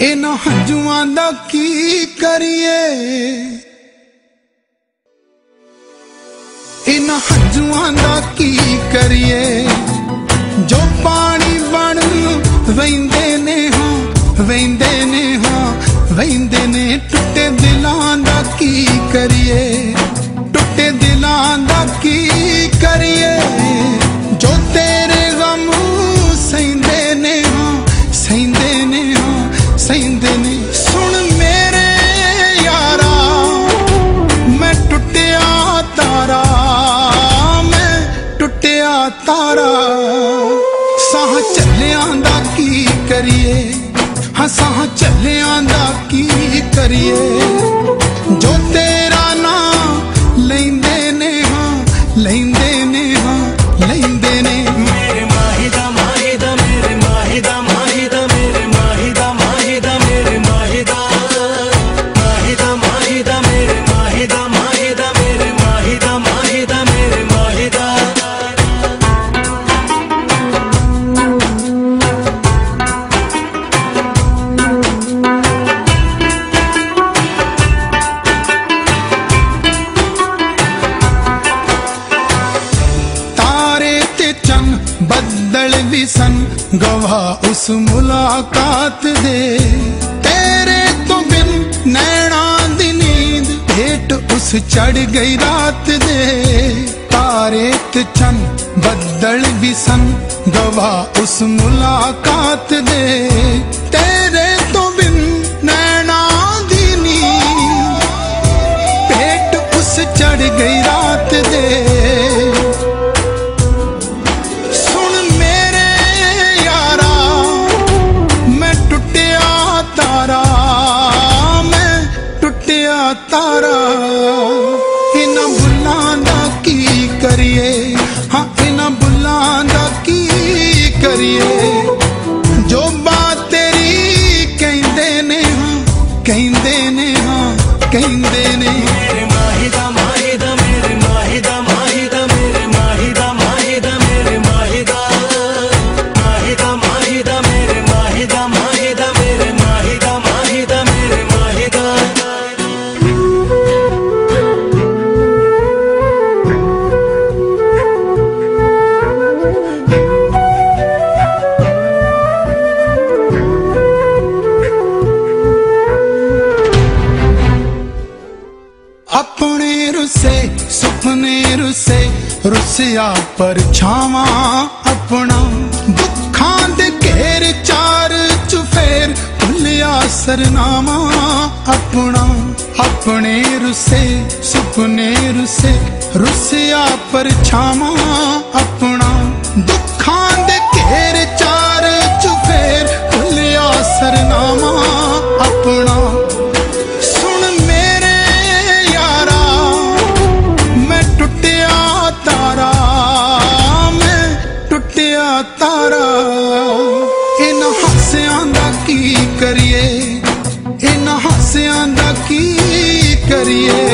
ਇਹਨਾਂ ਹੰਝੂਆਂ ਦਾ ਕੀ ਕਰੀਏ? ਇਹਨਾਂ ਹੰਝੂਆਂ ਦਾ ਕੀ ਕਰੀਏ? ਜੋ ਪਾਣੀ ਬਣ ਵੈਂਦੇ ਨੇ ਹਾਂ ਵੈਂਦੇ ਨੇ ਹਾਂ ਵੈਂਦੇ ਨੇ। ਟੁੱਟੇ ਦਿਲਾਂ ਦਾ ਕੀ ਕਰੀਏ? ਟੁੱਟੇ ਦਿਲਾਂ ਦਾ ਕੀ ਹਾਂ ਚੱਲਿਆਂ ਦਾ ਕੀ ਕਰੀਏ? ਜੋ ਤੇਰਾ ਨਾਂ ਲੈਂਦੇ ਨੇ ਹਾਂ, ਲੈਂਦੇ ਨੇ ਹਾਂ, ਲੈਂਦੇ ਨੇ ਗਵਾ ਉਸ ਮੁਲਾਕਾਤ ਦੇ। ਤੇਰੇ ਤੋਂ ਬਿਨ ਨੈਣਾ ਦੀ ਨੀਂਦ ਭੇਟ ਉਸ ਚੜ ਗਈ ਰਾਤ ਦੇ। ਤਾਰੇ ਤੇ ਚੰਨ ਬੱਦਲ ਵੀ ਸਨ ਗਵਾ ਉਸ ਮੁਲਾਕਾਤ ਦੇ। ਤਾਰਾ, ਇਹਨਾਂ ਬੁੱਲਾਂ ਦਾ ਕੀ ਕਰੀਏ? ਹਾਂ, ਇਹਨਾਂ ਬੁੱਲਾਂ ਦਾ ਕੀ ਕਰੀਏ? ਜੋ ਬਾਤ ਤੇਰੀ ਕਹਿੰਦੇ ਨੇ, ਹਾਂ, ਕਹਿੰਦੇ ਨੇ, ਹਾਂ, ਕਹਿੰਦੇ ਨੇ। ਸੁਪਨੇ ਰੁੱਸੇ ਰੁੱਸਿਆ ਪਰਛਾਵਾਂ ਆਪਣਾ। ਦੁੱਖਾਂ ਦੇ ਘੇਰ ਚਾਰ ਚੁਫੇਰ ਭੁੱਲਿਆ ਸਰਨਾਮਾ ਆਪਣਾ। ਆਪਣੇ ਰੁੱਸੇ, ਸੁਪਨੇ ਰੁੱਸੇ, ਰੁੱਸਿਆ ਪਰਛਾਵਾਂ ਕਰੀਏ